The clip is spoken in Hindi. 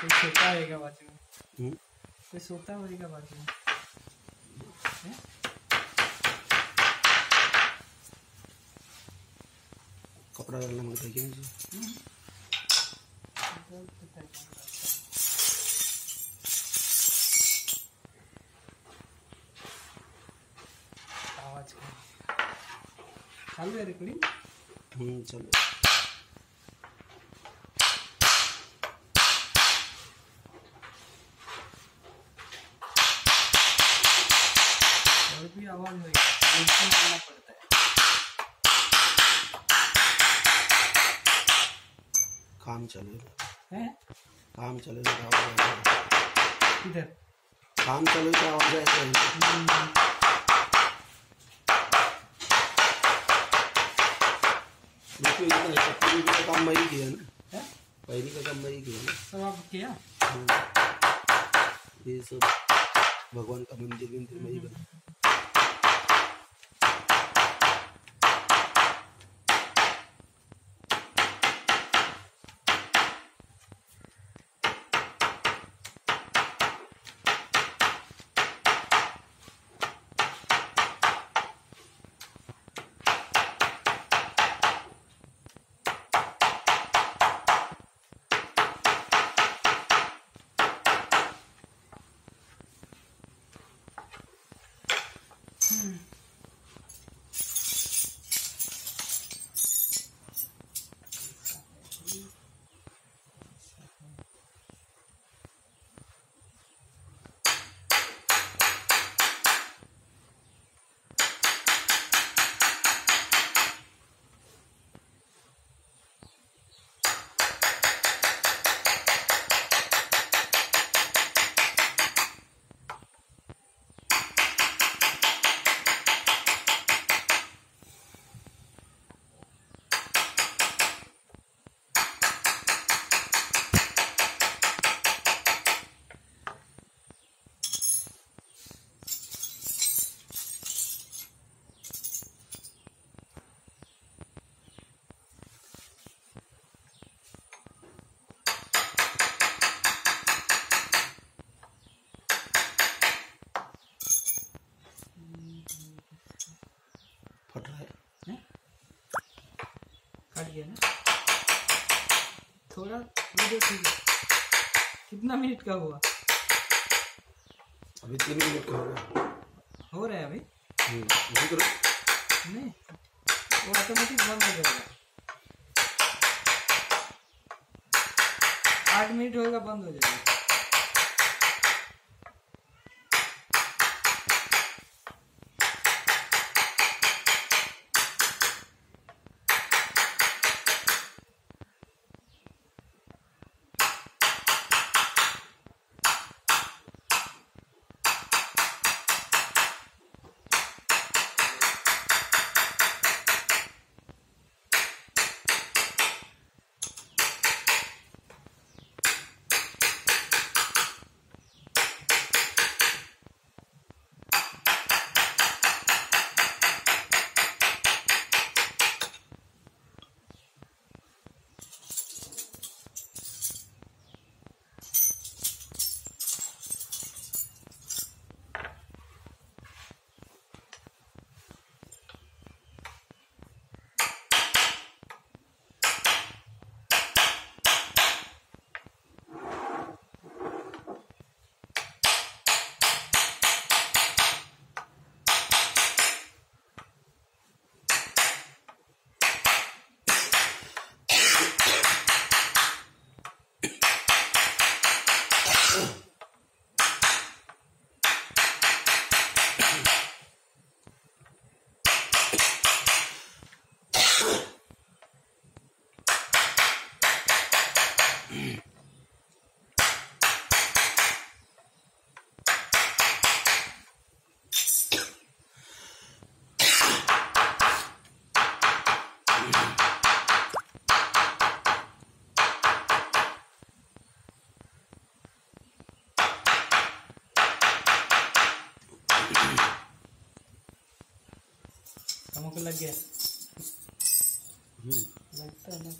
कोई सोता बाजू में। हम्म? कोई सोता होगा बाजू में। कपड़ा डालना माँगता मुझे। चालू है रिकॉर्डिंग हम्म चलो। भी आवाज़ होगी पड़ता है। काम चलेगा हैं? काम चलेगा तो आवाज़ इधर काम चले तो आवाज़ आएगा देखो इतना पहली का काम मैं ही किया ना। पहली का काम मैं ही किया ना। सब आप किया? हम्म। ये सब भगवान का मंदिर मंदिर मैं ही बना। कट गया ना। थोड़ा वीडियो ठीक कितना मिनट का हुआ? अभी तीन मिनट का होगा हो रहा है अभी? हम्म, करो नहीं वो ऑटोमेटिक बंद हो जाएगा। आठ मिनट होएगा बंद हो जाएगा। हमको लग गया। हम्म। लगता है ना